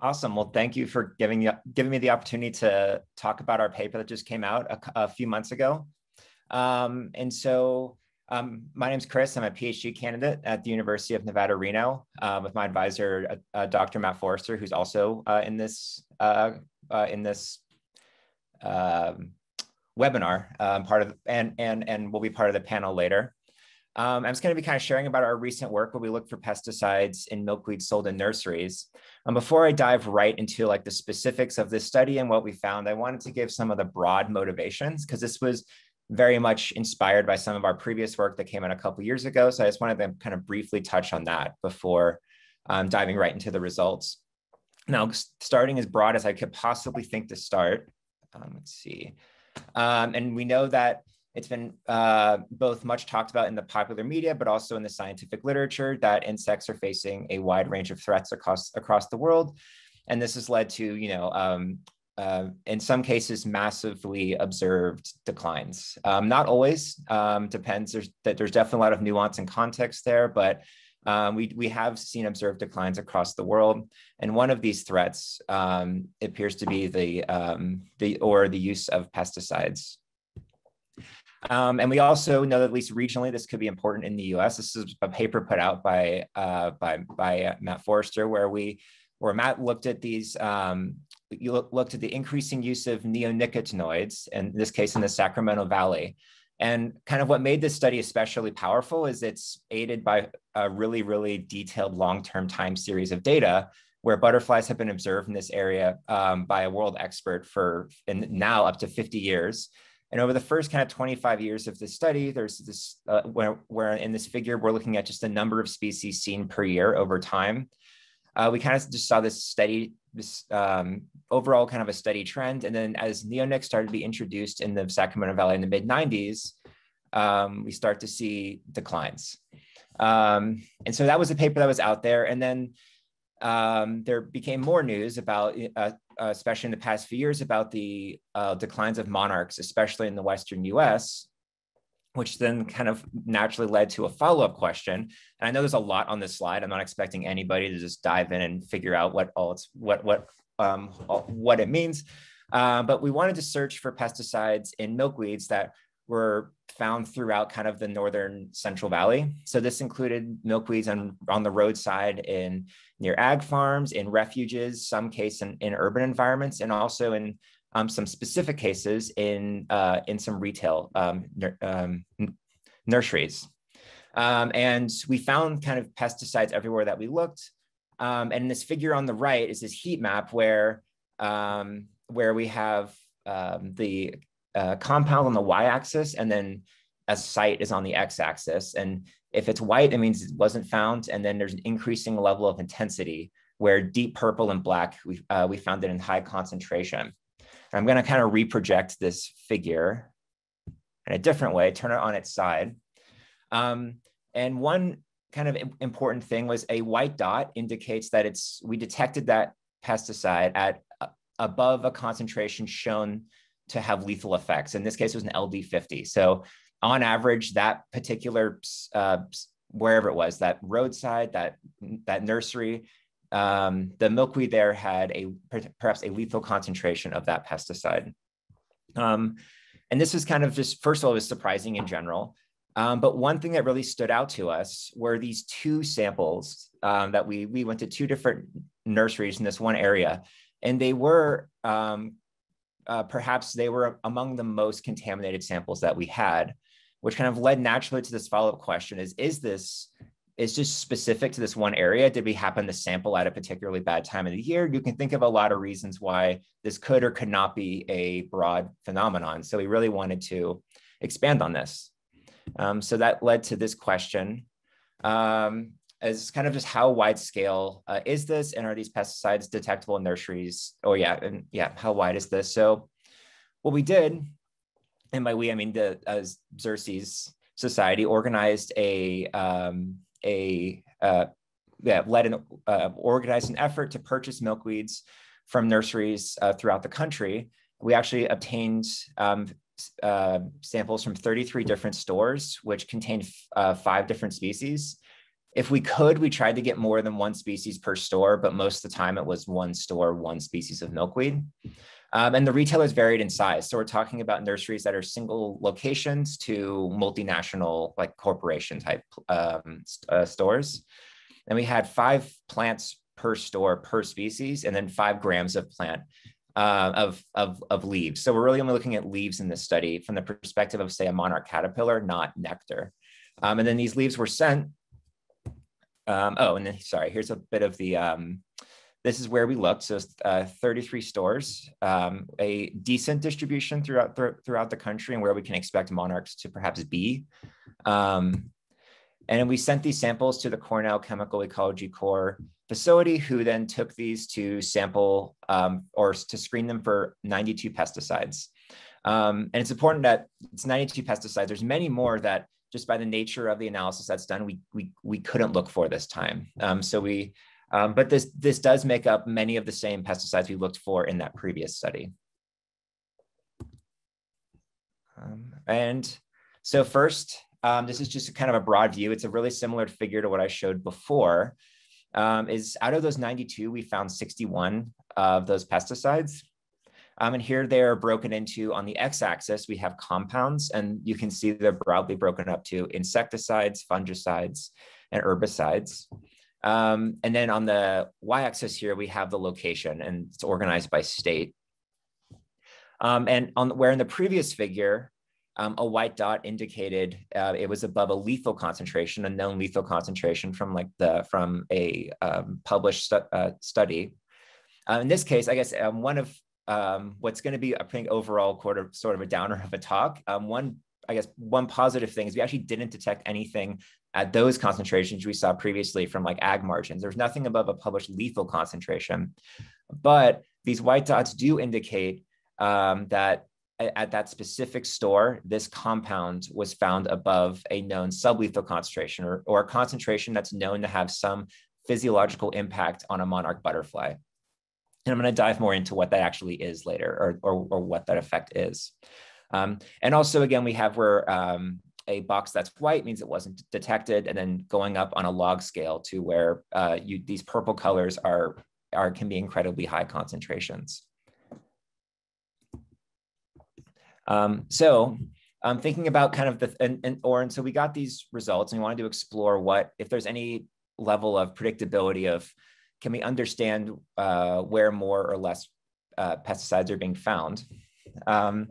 Awesome. Well, thank you for giving giving me the opportunity to talk about our paper that just came out a, a few months ago. Um, and so um, my name is Chris. I'm a PhD candidate at the University of Nevada, Reno, uh, with my advisor, uh, uh Dr. Matt Forister, who's also uh, in this uh, uh, in this um, webinar, um, part of and and and will be part of the panel later. Um, I'm just going to be kind of sharing about our recent work where we look for pesticides in milkweed sold in nurseries. Um, before I dive right into like the specifics of this study and what we found, I wanted to give some of the broad motivations because this was very much inspired by some of our previous work that came out a couple years ago. So I just wanted to kind of briefly touch on that before um, diving right into the results. Now, starting as broad as I could possibly think to start, um, let's see. Um, and we know that it's been uh, both much talked about in the popular media, but also in the scientific literature that insects are facing a wide range of threats across across the world, and this has led to you know um, uh, in some cases massively observed declines. Um, not always um, depends. There's that there's definitely a lot of nuance and context there, but um, we, we have seen observed declines across the world. And one of these threats um, appears to be the, um, the, or the use of pesticides. Um, and we also know that at least regionally, this could be important in the U.S. This is a paper put out by uh, by by uh, Matt Forister, where we where Matt looked at these. Um, you look, looked at the increasing use of neonicotinoids, in this case in the Sacramento Valley. And kind of what made this study especially powerful is it's aided by a really, really detailed long-term time series of data where butterflies have been observed in this area um, by a world expert for and now up to 50 years. And over the first kind of 25 years of this study, there's this, uh, where, where in this figure, we're looking at just the number of species seen per year over time. Uh, we kind of just saw this steady, this um, overall kind of a steady trend. And then as neonics started to be introduced in the Sacramento Valley in the mid 90s, um, we start to see declines. Um, and so that was a paper that was out there. And then um, there became more news about uh, uh, especially in the past few years, about the uh, declines of monarchs, especially in the Western US, which then kind of naturally led to a follow up question. And I know there's a lot on this slide. I'm not expecting anybody to just dive in and figure out what all it's what what um, what it means. Uh, but we wanted to search for pesticides in milkweeds that were found throughout kind of the northern Central Valley. So this included milkweeds on, on the roadside in near ag farms, in refuges, some case in, in urban environments, and also in um, some specific cases in, uh, in some retail um, um, nurseries. Um, and we found kind of pesticides everywhere that we looked. Um, and this figure on the right is this heat map where, um, where we have the compound on the y-axis and then a site is on the x-axis. And if it's white, it means it wasn't found. And then there's an increasing level of intensity where deep purple and black, we, uh, we found it in high concentration. I'm gonna kind of reproject this figure in a different way, turn it on its side. Um, and one kind of important thing was a white dot indicates that it's, we detected that pesticide at uh, above a concentration shown to have lethal effects. In this case, it was an LD50. So on average, that particular uh, wherever it was, that roadside, that that nursery, um, the milkweed there had a perhaps a lethal concentration of that pesticide. Um, and this was kind of just first of all, it was surprising in general. Um, but one thing that really stood out to us were these two samples um, that we we went to two different nurseries in this one area, and they were um, uh, perhaps they were among the most contaminated samples that we had, which kind of led naturally to this follow-up question is, is this, is just specific to this one area? Did we happen to sample at a particularly bad time of the year? You can think of a lot of reasons why this could or could not be a broad phenomenon. So we really wanted to expand on this. Um, so that led to this question. Um, as kind of just how wide scale uh, is this and are these pesticides detectable in nurseries? Oh yeah and yeah how wide is this? So what we did and by we i mean the uh, xerces society organized a um, a uh, yeah, led an uh, organized an effort to purchase milkweeds from nurseries uh, throughout the country. We actually obtained um, uh, samples from 33 different stores which contained uh, five different species if we could, we tried to get more than one species per store, but most of the time it was one store, one species of milkweed. Um, and the retailers varied in size. So we're talking about nurseries that are single locations to multinational, like corporation type um, uh, stores. And we had five plants per store per species, and then five grams of plant uh, of, of, of leaves. So we're really only looking at leaves in this study from the perspective of, say, a monarch caterpillar, not nectar. Um, and then these leaves were sent um, oh, and then sorry, here's a bit of the, um, this is where we looked. So uh, 33 stores, um, a decent distribution throughout, th throughout the country and where we can expect monarchs to perhaps be. Um, and we sent these samples to the Cornell Chemical Ecology Core facility, who then took these to sample um, or to screen them for 92 pesticides. Um, and it's important that it's 92 pesticides. There's many more that just by the nature of the analysis that's done, we we we couldn't look for this time. Um, so we, um, but this this does make up many of the same pesticides we looked for in that previous study. Um, and so first, um, this is just kind of a broad view. It's a really similar figure to what I showed before. Um, is out of those 92, we found 61 of those pesticides. Um, and here they're broken into on the x-axis, we have compounds, and you can see they're broadly broken up to insecticides, fungicides, and herbicides. Um, and then on the y-axis here, we have the location, and it's organized by state. Um, and on where in the previous figure, um, a white dot indicated uh, it was above a lethal concentration, a known lethal concentration from like the from a um, published stu uh, study. Uh, in this case, I guess um, one of um, what's going to be, I think, overall quarter sort of a downer of a talk. Um, one, I guess, one positive thing is we actually didn't detect anything at those concentrations we saw previously from like ag margins. There's nothing above a published lethal concentration, but these white dots do indicate um, that at that specific store, this compound was found above a known sublethal concentration or, or a concentration that's known to have some physiological impact on a monarch butterfly. And I'm going to dive more into what that actually is later or, or, or what that effect is. Um, and also, again, we have where um, a box that's white means it wasn't detected, and then going up on a log scale to where uh, you, these purple colors are, are can be incredibly high concentrations. Um, so I'm thinking about kind of the, and, and, or, and so we got these results and we wanted to explore what, if there's any level of predictability of can we understand uh, where more or less uh, pesticides are being found? Um,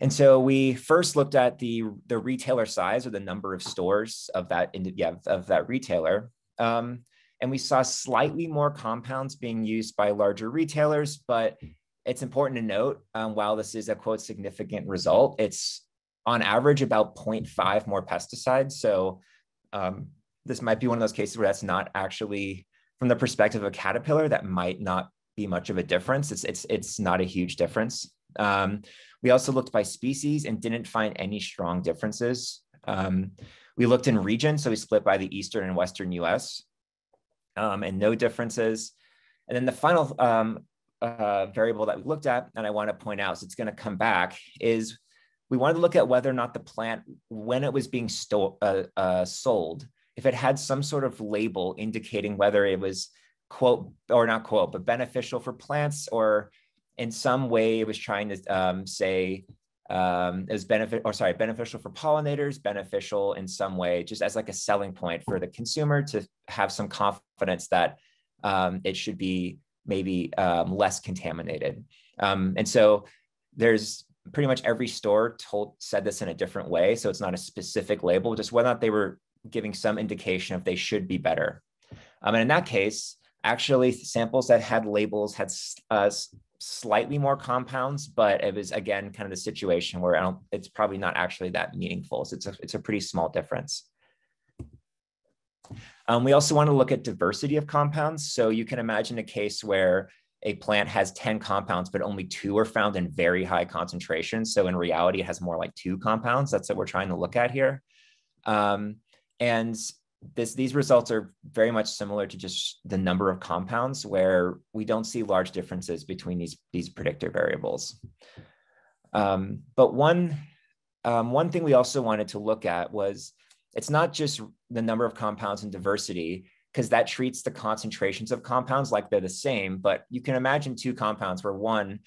and so we first looked at the, the retailer size or the number of stores of that, yeah, of that retailer. Um, and we saw slightly more compounds being used by larger retailers, but it's important to note, um, while this is a quote significant result, it's on average about 0.5 more pesticides. So um, this might be one of those cases where that's not actually from the perspective of a caterpillar, that might not be much of a difference. It's it's it's not a huge difference. Um, we also looked by species and didn't find any strong differences. Um, we looked in region, so we split by the eastern and western U.S. Um, and no differences. And then the final um, uh, variable that we looked at, and I want to point out, so it's going to come back, is we wanted to look at whether or not the plant, when it was being sto- uh, uh, sold, if it had some sort of label indicating whether it was quote or not quote, but beneficial for plants or in some way it was trying to um, say um, it was benefit or sorry, beneficial for pollinators, beneficial in some way, just as like a selling point for the consumer to have some confidence that um, it should be maybe um, less contaminated. Um, and so there's pretty much every store told said this in a different way. So it's not a specific label, just whether or not they were giving some indication if they should be better. Um, and in that case, actually samples that had labels had uh, slightly more compounds, but it was again kind of the situation where it's probably not actually that meaningful. So it's a, it's a pretty small difference. Um, we also want to look at diversity of compounds. So you can imagine a case where a plant has 10 compounds, but only two are found in very high concentrations. So in reality, it has more like two compounds. That's what we're trying to look at here. Um, and this, these results are very much similar to just the number of compounds where we don't see large differences between these, these predictor variables. Um, but one, um, one thing we also wanted to look at was it's not just the number of compounds and diversity because that treats the concentrations of compounds like they're the same. But you can imagine two compounds where one,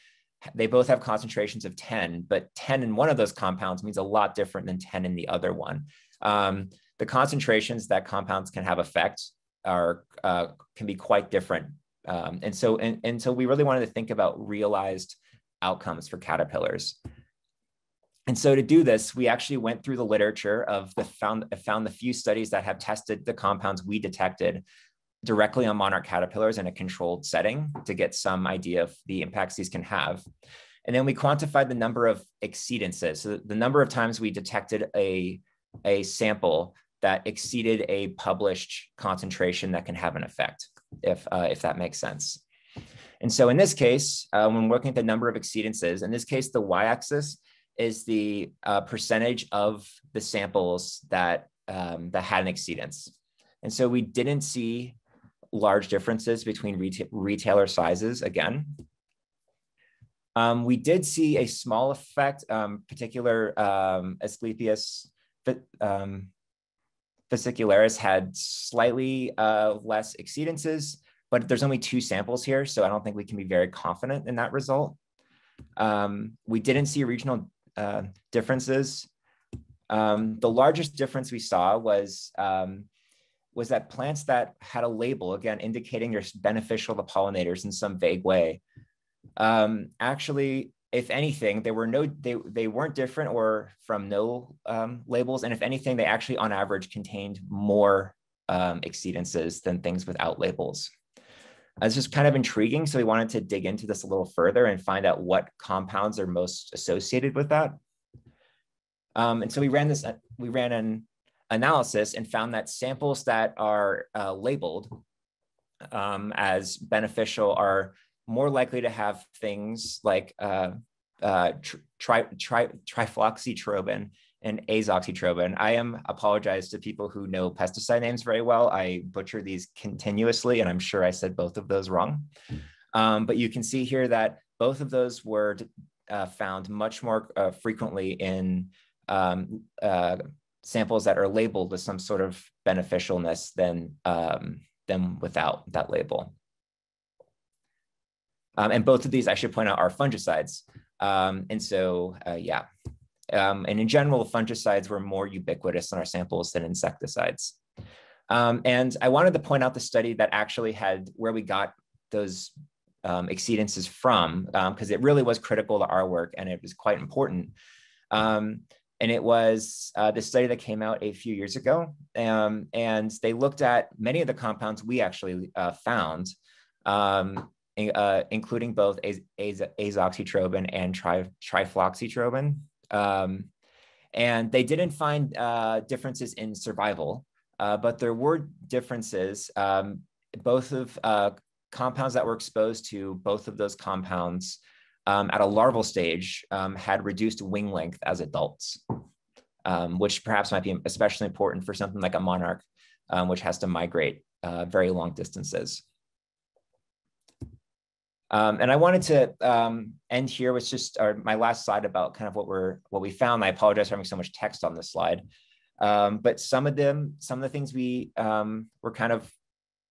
they both have concentrations of 10, but 10 in one of those compounds means a lot different than 10 in the other one. Um, the concentrations that compounds can have effect are uh, can be quite different. Um, and so and, and so we really wanted to think about realized outcomes for caterpillars. And so to do this, we actually went through the literature of the found, found the few studies that have tested the compounds we detected directly on monarch caterpillars in a controlled setting to get some idea of the impacts these can have. And then we quantified the number of exceedances, so the number of times we detected a, a sample that exceeded a published concentration that can have an effect, if, uh, if that makes sense. And so in this case, uh, when working at the number of exceedances, in this case, the y-axis is the uh, percentage of the samples that, um, that had an exceedance. And so we didn't see large differences between reta retailer sizes again. Um, we did see a small effect, um, particular Asclepias um, fascicularis had slightly uh, less exceedances, but there's only two samples here, so I don't think we can be very confident in that result. Um, we didn't see regional uh, differences. Um, the largest difference we saw was um, was that plants that had a label, again, indicating they're beneficial to pollinators in some vague way, um, actually, if anything, there were no, they, they weren't different or from no um, labels. And if anything, they actually on average contained more um, exceedances than things without labels. It's just kind of intriguing. So we wanted to dig into this a little further and find out what compounds are most associated with that. Um, and so we ran this, we ran an analysis and found that samples that are uh, labeled um, as beneficial are more likely to have things like uh, uh, tri tri trifloxystrobin and azoxytrobin. I am apologize to people who know pesticide names very well. I butcher these continuously, and I'm sure I said both of those wrong. Um, but you can see here that both of those were uh, found much more uh, frequently in um, uh, samples that are labeled with some sort of beneficialness than, um, than without that label. Um, and both of these, I should point out, are fungicides. Um, and so, uh, yeah. Um, and in general, fungicides were more ubiquitous in our samples than insecticides. Um, and I wanted to point out the study that actually had where we got those um, exceedances from, because it really was critical to our work and it was quite important. Um, and it was uh, the study that came out a few years ago. Um, and they looked at many of the compounds we actually uh, found, um, uh, including both az az azoxystrobin and tri trifloxystrobin. Um, and they didn't find uh, differences in survival, uh, but there were differences, um, both of uh, compounds that were exposed to both of those compounds um, at a larval stage um, had reduced wing length as adults, um, which perhaps might be especially important for something like a monarch, um, which has to migrate uh, very long distances. Um, and I wanted to um, end here with just our, my last slide about kind of what we're what we found. I apologize for having so much text on this slide, but some of them, some of the things we were kind of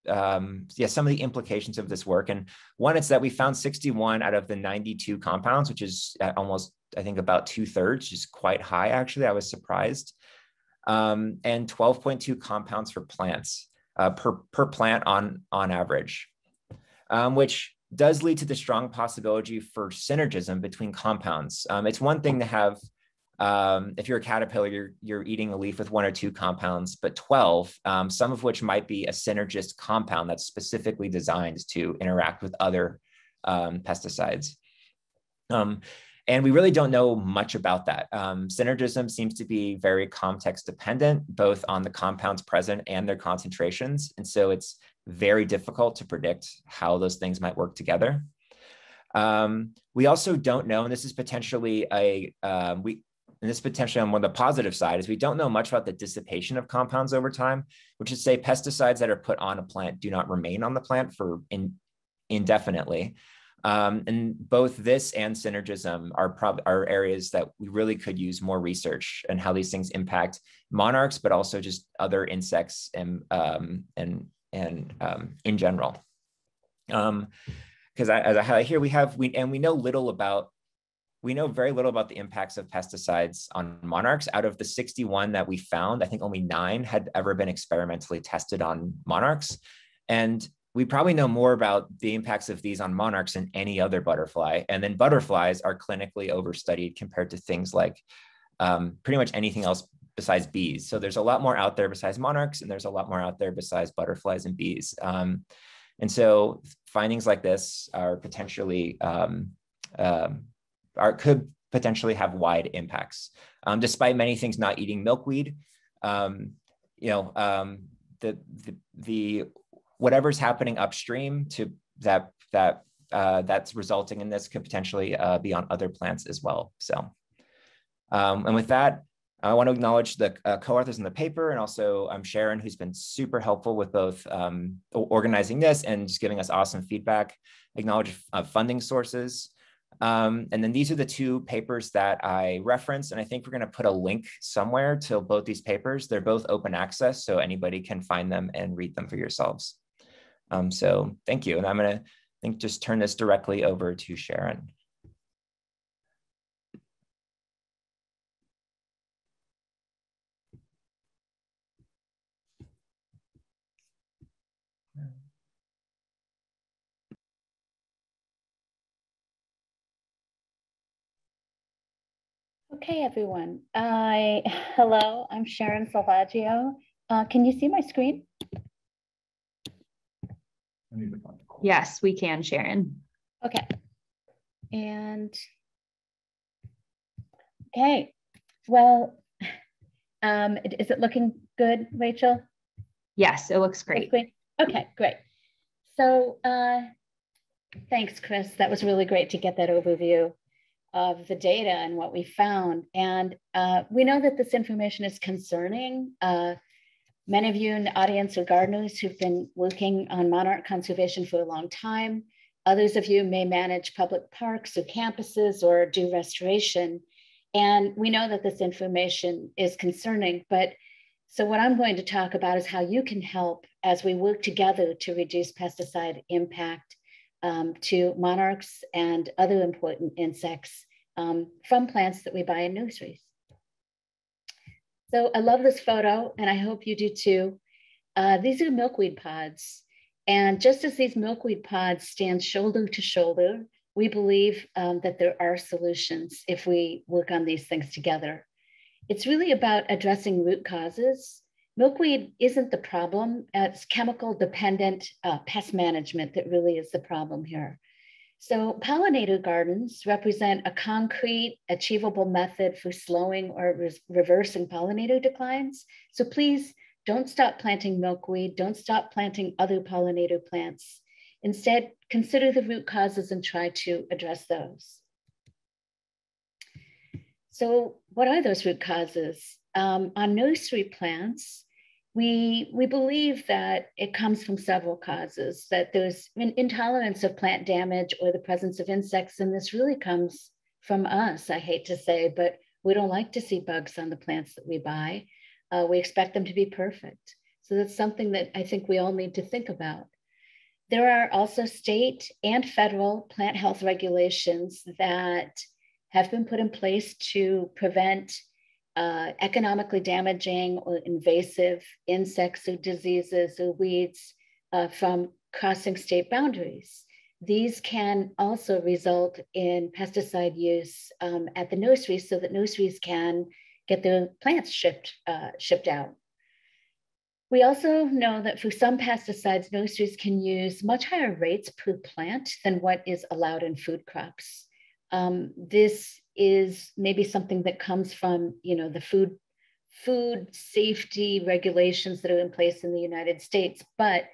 um, yeah, some of the implications of this work. And one, it's that we found 61 out of the 92 compounds, which is almost, I think, about two thirds, which is quite high, actually. I was surprised. Um, and 12.2 compounds for plants uh, per, per plant on, on average, um, which does lead to the strong possibility for synergism between compounds. Um, it's one thing to have um, if you're a caterpillar, you're, you're eating a leaf with one or two compounds, but 12, um, some of which might be a synergist compound that's specifically designed to interact with other um, pesticides. Um, and we really don't know much about that. Um, synergism seems to be very context dependent, both on the compounds present and their concentrations. And so it's very difficult to predict how those things might work together. Um, we also don't know, and this is potentially a, um, we, and this potentially on one of the positive side is we don't know much about the dissipation of compounds over time, which is say pesticides that are put on a plant do not remain on the plant for in, indefinitely. Um, and both this and synergism are probably are areas that we really could use more research and how these things impact monarchs, but also just other insects and um, and and um, in general. Because um, as I highlight here, we have we and we know little about we know very little about the impacts of pesticides on monarchs. Out of the 61 that we found, I think only nine had ever been experimentally tested on monarchs. And we probably know more about the impacts of these on monarchs than any other butterfly. And then butterflies are clinically overstudied compared to things like um, pretty much anything else besides bees. So there's a lot more out there besides monarchs, and there's a lot more out there besides butterflies and bees. Um, and so findings like this are potentially um, um are could potentially have wide impacts. Um, despite many things not eating milkweed, um, you know, the, the the whatever's happening upstream to that that uh, that's resulting in this could potentially uh, be on other plants as well. So, um, and with that, I want to acknowledge the uh, co-authors in the paper and also um, Sharon, who's been super helpful with both um, organizing this and just giving us awesome feedback. Acknowledge uh, funding sources. Um, and then these are the two papers that I referenced, and I think we're going to put a link somewhere to both these papers. They're both open access, so anybody can find them and read them for yourselves. Um, so thank you. And I'm going to think just turn this directly over to Sharon. Okay, everyone. I hello, I'm Sharon Selvaggio. Uh, can you see my screen? Yes, we can, Sharon. Okay. And okay, well, um, is it looking good, Rachel? Yes, it looks great. Okay, great. So uh, thanks, Chris. That was really great to get that overview of the data and what we found. And uh, we know that this information is concerning. Uh, Many of you in the audience are gardeners who've been working on monarch conservation for a long time. Others of you may manage public parks or campuses or do restoration. And we know that this information is concerning, but so what I'm going to talk about is how you can help as we work together to reduce pesticide impact um, to monarchs and other important insects um, from plants that we buy in nurseries. So I love this photo, and I hope you do too. Uh, these are milkweed pods. And just as these milkweed pods stand shoulder to shoulder, we believe um, that there are solutions if we work on these things together. It's really about addressing root causes. Milkweed isn't the problem, it's chemical dependent uh, pest management that really is the problem here. So pollinator gardens represent a concrete, achievable method for slowing or re reversing pollinator declines. So please don't stop planting milkweed, don't stop planting other pollinator plants. Instead, consider the root causes and try to address those. So what are those root causes? Um, on nursery plants, we we believe that it comes from several causes that there's an intolerance of plant damage or the presence of insects and this really comes from us i hate to say but we don't like to see bugs on the plants that we buy. Uh, we expect them to be perfect. So that's something that i think we all need to think about. There are also state and federal plant health regulations that have been put in place to prevent uh, economically damaging or invasive insects or diseases or weeds uh, from crossing state boundaries. These can also result in pesticide use um, at the nurseries so that nurseries can get their plants shipped, uh, shipped out. We also know that for some pesticides, nurseries can use much higher rates per plant than what is allowed in food crops. Um, this is maybe something that comes from you know the food food safety regulations that are in place in the United States, but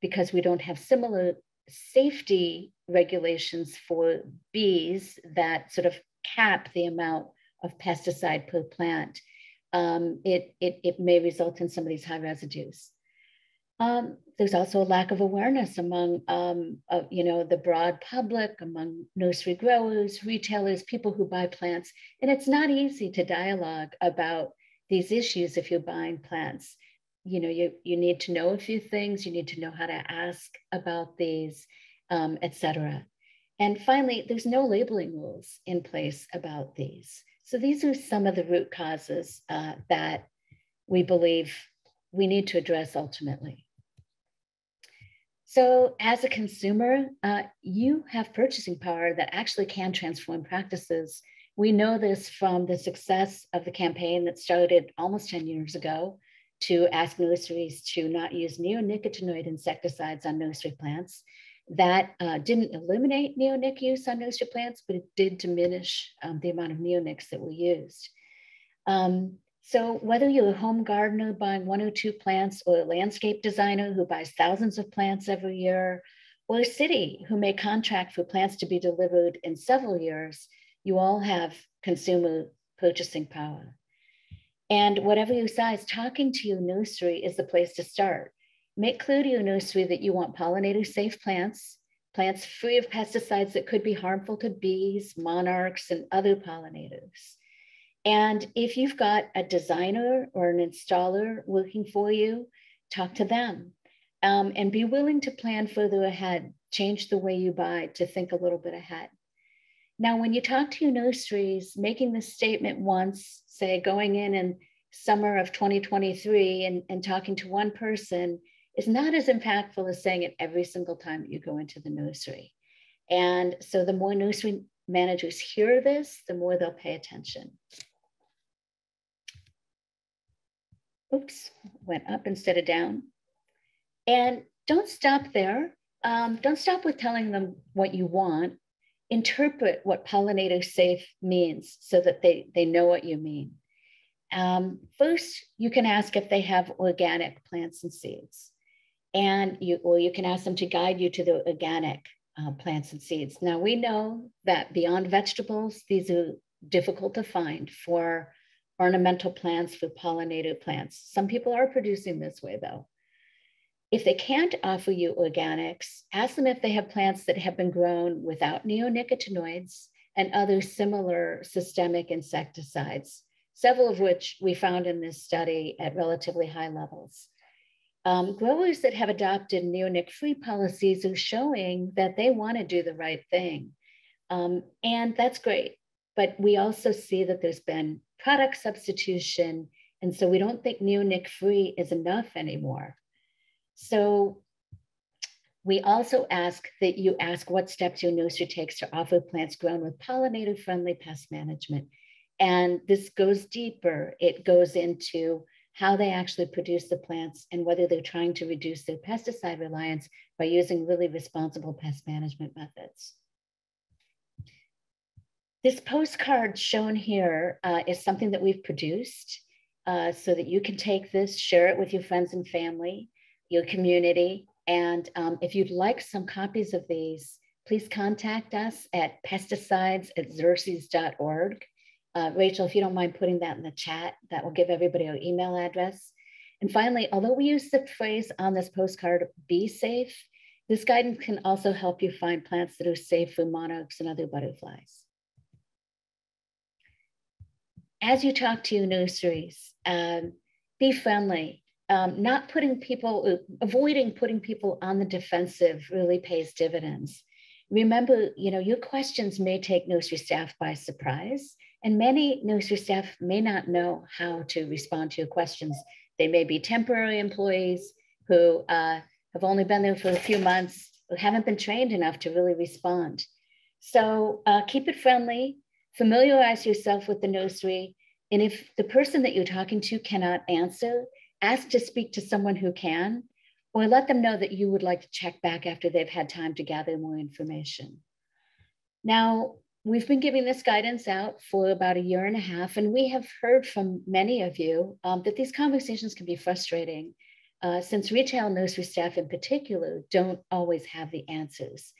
because we don't have similar safety regulations for bees that sort of cap the amount of pesticide per plant, um, it, it, it may result in some of these high residues. Um, there's also a lack of awareness among, um, uh, you know, the broad public, among nursery growers, retailers, people who buy plants. And it's not easy to dialogue about these issues if you're buying plants. You know, you, you need to know a few things, you need to know how to ask about these, um, etc. And finally, there's no labeling rules in place about these. So these are some of the root causes uh, that we believe we need to address ultimately. So as a consumer, uh, you have purchasing power that actually can transform practices. We know this from the success of the campaign that started almost 10 years ago to ask nurseries to not use neonicotinoid insecticides on nursery plants that uh, didn't eliminate neonic use on nursery plants, but it did diminish um, the amount of neonics that we used. Um, so whether you're a home gardener buying one or two plants or a landscape designer who buys thousands of plants every year, or a city who may contract for plants to be delivered in several years, you all have consumer purchasing power. And whatever your size, talking to your nursery is the place to start. Make clear to your nursery that you want pollinator safe plants, plants free of pesticides that could be harmful to bees, monarchs, and other pollinators. And if you've got a designer or an installer working for you, talk to them um, and be willing to plan further ahead. Change the way you buy to think a little bit ahead. Now, when you talk to your nurseries, making this statement once, say going in in summer of 2023 and, and talking to one person is not as impactful as saying it every single time that you go into the nursery. And so the more nursery managers hear this, the more they'll pay attention. Oops, went up instead of down. And don't stop there. Um, don't stop with telling them what you want. Interpret what pollinator safe means so that they, they know what you mean. Um, first, you can ask if they have organic plants and seeds and you or you can ask them to guide you to the organic uh, plants and seeds. Now we know that beyond vegetables, these are difficult to find for ornamental plants, for pollinator plants. Some people are producing this way though. If they can't offer you organics, ask them if they have plants that have been grown without neonicotinoids and other similar systemic insecticides, several of which we found in this study at relatively high levels. Um, growers that have adopted neonic free policies are showing that they want to do the right thing. Um, and that's great. But we also see that there's been product substitution. And so we don't think neonic free is enough anymore. So we also ask that you ask what steps your nursery takes to offer plants grown with pollinator friendly pest management. And this goes deeper. It goes into how they actually produce the plants and whether they're trying to reduce their pesticide reliance by using really responsible pest management methods. This postcard shown here uh, is something that we've produced uh, so that you can take this, share it with your friends and family, your community. And um, if you'd like some copies of these, please contact us at pesticides at xerces.org. Uh, Rachel, if you don't mind putting that in the chat, that will give everybody our email address. And finally, although we use the phrase on this postcard, be safe, this guidance can also help you find plants that are safe for monarchs and other butterflies. As you talk to your nurseries, um, be friendly. Um, not putting people, avoiding putting people on the defensive really pays dividends. Remember, you know, your questions may take nursery staff by surprise and many nursery staff may not know how to respond to your questions. They may be temporary employees who uh, have only been there for a few months, who haven't been trained enough to really respond. So uh, keep it friendly, familiarize yourself with the nursery. And if the person that you're talking to cannot answer, ask to speak to someone who can, or let them know that you would like to check back after they've had time to gather more information. Now, we've been giving this guidance out for about a year and a half, and we have heard from many of you um, that these conversations can be frustrating uh, since retail nursery staff in particular don't always have the answers.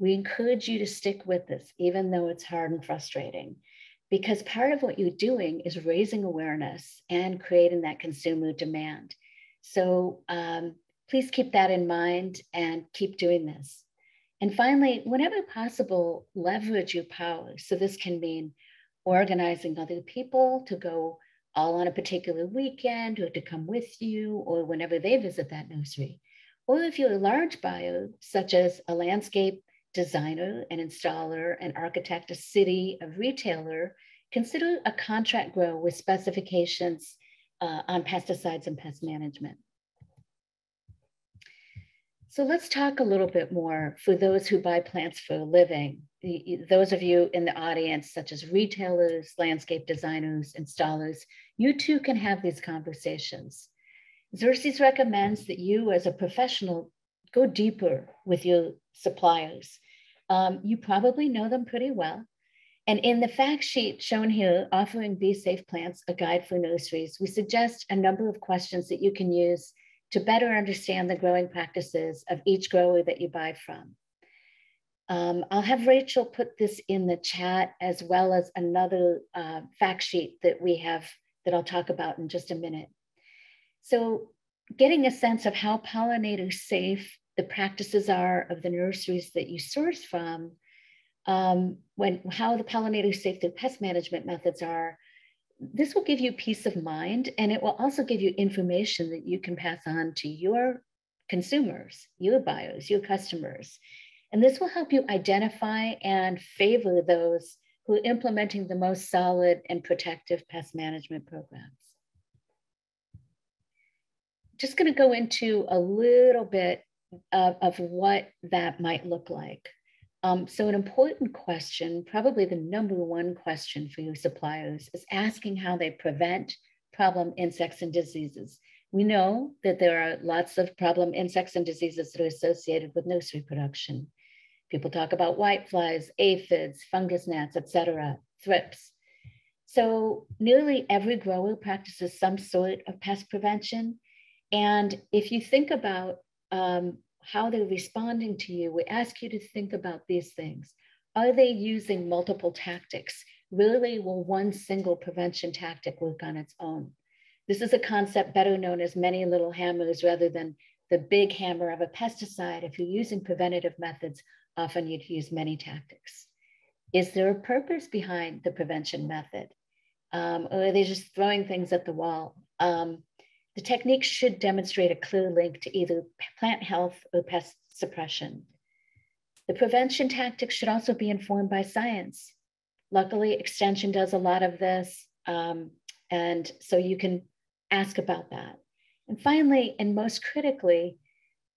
We encourage you to stick with this, even though it's hard and frustrating, because part of what you're doing is raising awareness and creating that consumer demand. So um, please keep that in mind and keep doing this. And finally, whenever possible, leverage your power. So this can mean organizing other people to go all on a particular weekend or to come with you or whenever they visit that nursery. Or if you're a large buyer, such as a landscape designer, an installer, an architect, a city, a retailer, consider a contract grow with specifications uh, on pesticides and pest management. So let's talk a little bit more for those who buy plants for a living. Those of you in the audience, such as retailers, landscape designers, installers, you too can have these conversations. Xerces recommends that you as a professional go deeper with your suppliers. Um, you probably know them pretty well. And in the fact sheet shown here, offering Bee Safe Plants, a guide for nurseries, we suggest a number of questions that you can use to better understand the growing practices of each grower that you buy from. Um, I'll have Rachel put this in the chat as well as another uh, fact sheet that we have that I'll talk about in just a minute. So getting a sense of how pollinator safe the practices are of the nurseries that you source from, um, when how the pollinator safe the pest management methods are, this will give you peace of mind and it will also give you information that you can pass on to your consumers, your buyers, your customers. And this will help you identify and favor those who are implementing the most solid and protective pest management programs. Just going to go into a little bit of, of what that might look like. Um, so, an important question, probably the number one question for your suppliers, is asking how they prevent problem insects and diseases. We know that there are lots of problem insects and diseases that are associated with nursery production. People talk about whiteflies, aphids, fungus gnats, etc., thrips. So, nearly every grower practices some sort of pest prevention. And if you think about um, how they're responding to you, we ask you to think about these things. Are they using multiple tactics? Really, will one single prevention tactic work on its own? This is a concept better known as many little hammers rather than the big hammer of a pesticide. If you're using preventative methods, often you'd use many tactics. Is there a purpose behind the prevention method? Um, or are they just throwing things at the wall? Um, the technique should demonstrate a clear link to either plant health or pest suppression. The prevention tactics should also be informed by science. Luckily, Extension does a lot of this, um, and so you can ask about that. And finally, and most critically,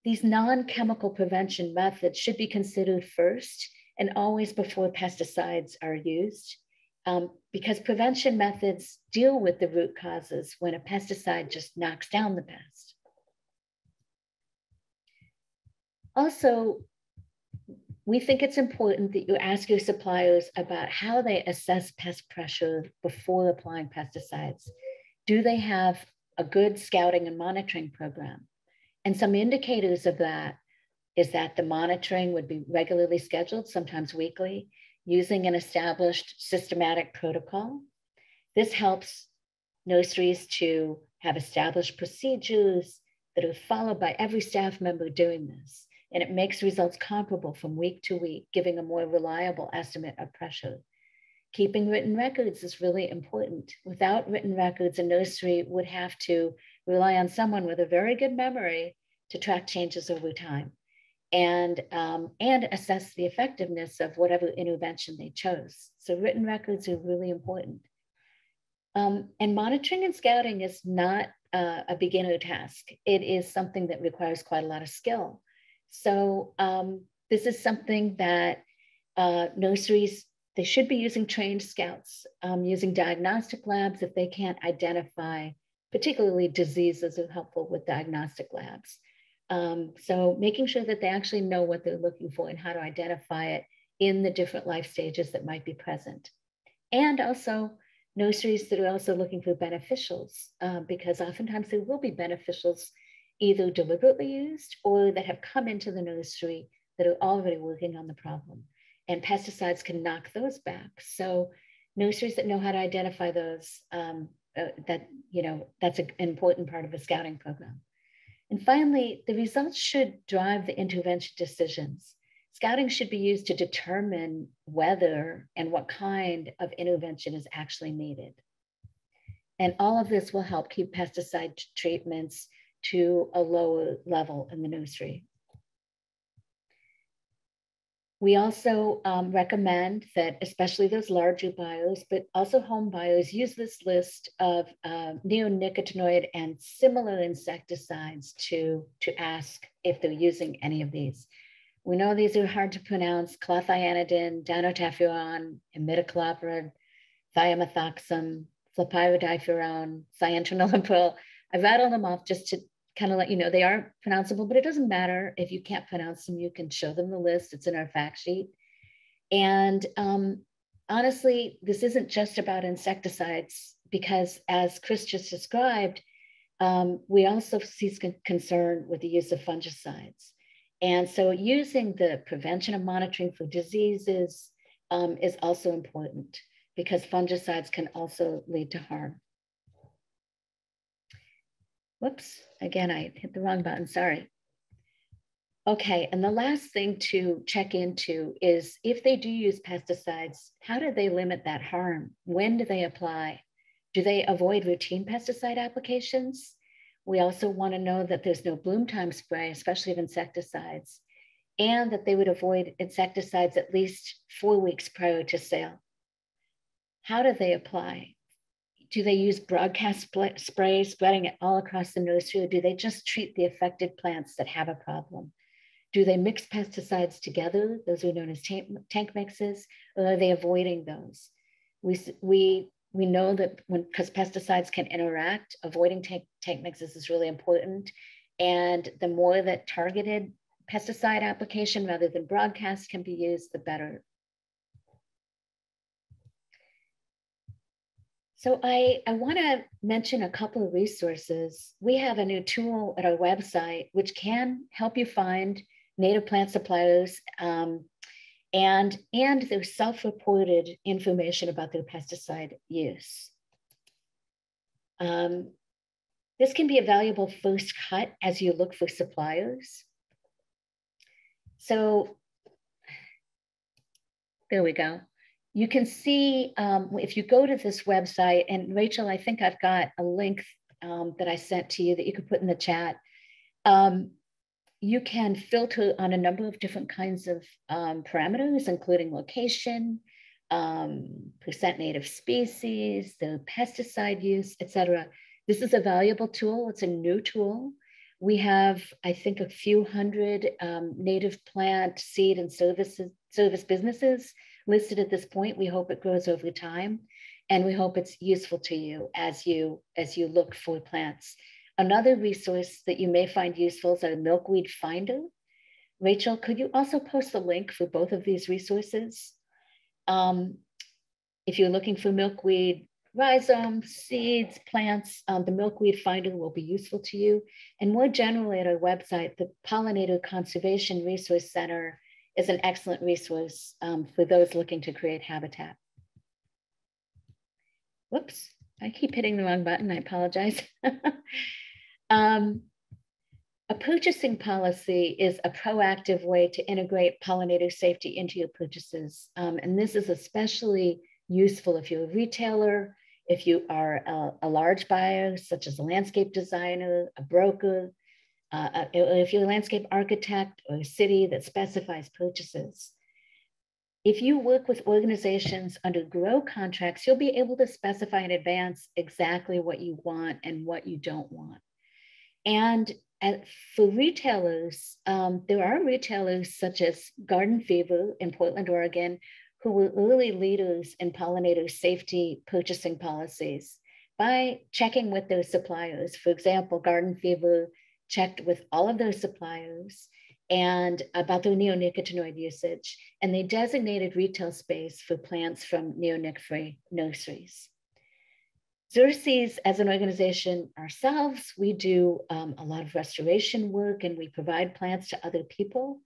these non-chemical prevention methods should be considered first and always before pesticides are used um, because prevention methods deal with the root causes when a pesticide just knocks down the pest. Also, we think it's important that you ask your suppliers about how they assess pest pressure before applying pesticides. Do they have a good scouting and monitoring program? And some indicators of that is that the monitoring would be regularly scheduled, sometimes weekly, using an established systematic protocol. This helps nurseries to have established procedures that are followed by every staff member doing this. And it makes results comparable from week to week, giving a more reliable estimate of pressure. Keeping written records is really important. Without written records, a nursery would have to rely on someone with a very good memory to track changes over time and, um, and assess the effectiveness of whatever intervention they chose. So written records are really important. Um, and monitoring and scouting is not uh, a beginner task. It is something that requires quite a lot of skill. So um, this is something that uh, nurseries, they should be using trained scouts, um, using diagnostic labs if they can't identify, particularly diseases are helpful with diagnostic labs. Um, so making sure that they actually know what they're looking for and how to identify it in the different life stages that might be present. And also nurseries that are also looking for beneficials, uh, because oftentimes there will be beneficials either deliberately used or that have come into the nursery that are already working on the problem. And pesticides can knock those back. So nurseries that know how to identify those, um, uh, that, you know, that's an important part of a scouting program. And finally, the results should drive the intervention decisions. Scouting should be used to determine whether and what kind of intervention is actually needed. And all of this will help keep pesticide treatments to a lower level in the nursery. We also um, recommend that, especially those larger bios, but also home bios, use this list of uh, neonicotinoid and similar insecticides to, to ask if they're using any of these. We know these are hard to pronounce, clothianidin, dinotefuran, imidacloprid, thiamethoxam, flupyradifurone, cyantraniliprole. I rattled them off just to kind of let you know they aren't pronounceable, but it doesn't matter. If you can't pronounce them, you can show them the list. It's in our fact sheet. And um, honestly, this isn't just about insecticides because as Chris just described, um, we also see concern with the use of fungicides. And so using the prevention of monitoring for diseases um, is also important because fungicides can also lead to harm. Whoops, again, I hit the wrong button, sorry. Okay, and the last thing to check into is if they do use pesticides, how do they limit that harm? When do they apply? Do they avoid routine pesticide applications? We also want to know that there's no bloom time spray, especially of insecticides, and that they would avoid insecticides at least four weeks prior to sale. How do they apply? Do they use broadcast spray spreading it all across the nursery or do they just treat the affected plants that have a problem? Do they mix pesticides together? Those are known as tank, tank mixes, or are they avoiding those? We, we, we know that when, because pesticides can interact, avoiding tank, tank mixes is really important. And the more that targeted pesticide application rather than broadcast can be used, the better So I, I want to mention a couple of resources. We have a new tool at our website which can help you find native plant suppliers um, and, and their self-reported information about their pesticide use. Um, this can be a valuable first cut as you look for suppliers. So there we go you can see um, if you go to this website, and Rachel, I think I've got a link um, that I sent to you that you could put in the chat. Um, you can filter on a number of different kinds of um, parameters, including location, um, percent native species, the pesticide use, etc. This is a valuable tool. It's a new tool. We have, I think, a few hundred um, native plant seed and services service businesses listed at this point. We hope it grows over time and we hope it's useful to you as you as you look for plants. Another resource that you may find useful is our Milkweed Finder. Rachel, could you also post the link for both of these resources? Um, if you're looking for milkweed rhizomes, seeds, plants, um, the Milkweed Finder will be useful to you. And more generally at our website, the Pollinator Conservation Resource Center is an excellent resource um, for those looking to create habitat. Whoops, I keep hitting the wrong button, I apologize. um, a purchasing policy is a proactive way to integrate pollinator safety into your purchases. Um, and this is especially useful if you're a retailer, if you are a, a large buyer, such as a landscape designer, a broker, uh, uh if you're a landscape architect or a city that specifies purchases. If you work with organizations under grow contracts, you'll be able to specify in advance exactly what you want and what you don't want. And for retailers, um, there are retailers such as Garden Fever in Portland, Oregon, who were early leaders in pollinator safety purchasing policies by checking with their suppliers. For example, Garden Fever checked with all of those suppliers and about their neonicotinoid usage, and they designated retail space for plants from neonic-free nurseries. Xerces, as an organization ourselves, we do um, a lot of restoration work and we provide plants to other people.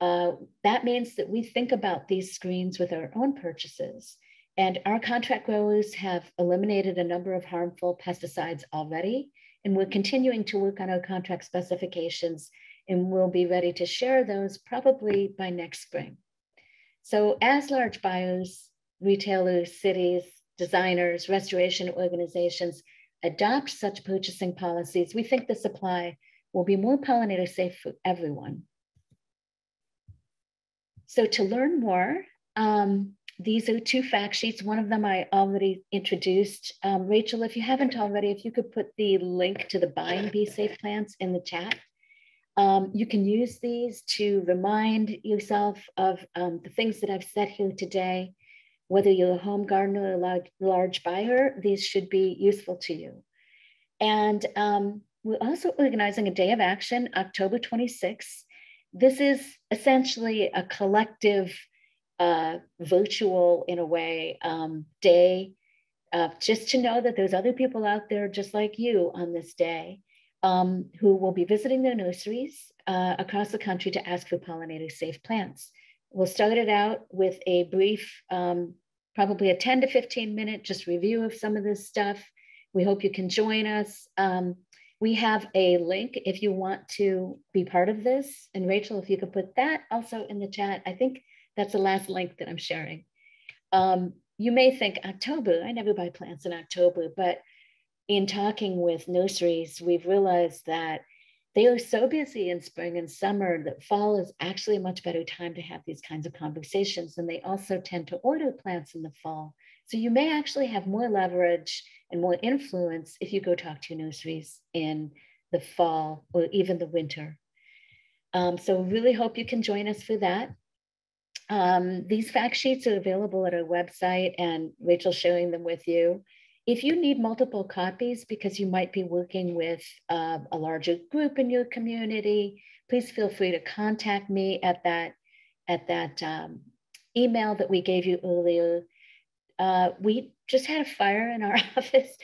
Uh, that means that we think about these screens with our own purchases. And our contract growers have eliminated a number of harmful pesticides already. And we're continuing to work on our contract specifications and we'll be ready to share those probably by next spring. So as large buyers, retailers, cities, designers, restoration organizations, adopt such purchasing policies, we think the supply will be more pollinator safe for everyone. So to learn more, um, these are two fact sheets. One of them I already introduced. Um, Rachel, if you haven't already, if you could put the link to the buying Bee Safe plants in the chat. Um, you can use these to remind yourself of um, the things that I've said here today. Whether you're a home gardener or a large, large buyer, these should be useful to you. And um, we're also organizing a day of action, October 26th. This is essentially a collective uh, virtual, in a way, um, day, uh, just to know that there's other people out there just like you on this day um, who will be visiting their nurseries uh, across the country to ask for pollinator safe plants. We'll start it out with a brief, um, probably a 10 to 15 minute just review of some of this stuff. We hope you can join us. Um, we have a link if you want to be part of this. And Rachel, if you could put that also in the chat, I think that's the last link that I'm sharing. Um, you may think October, I never buy plants in October, but in talking with nurseries, we've realized that they are so busy in spring and summer that fall is actually a much better time to have these kinds of conversations. And they also tend to order plants in the fall. So you may actually have more leverage and more influence if you go talk to nurseries in the fall or even the winter. Um, so really hope you can join us for that. Um, these fact sheets are available at our website and Rachel's sharing them with you. If you need multiple copies because you might be working with uh, a larger group in your community, please feel free to contact me at that, at that um, email that we gave you earlier. Uh, we just had a fire in our office,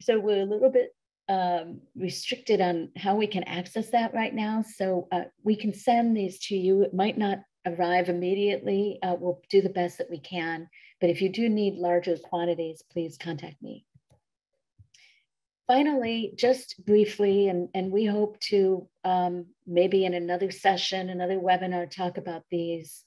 so we're a little bit um, restricted on how we can access that right now. So uh, we can send these to you. It might not arrive immediately, uh, we'll do the best that we can. But if you do need larger quantities, please contact me. Finally, just briefly, and, and we hope to um, maybe in another session, another webinar, talk about these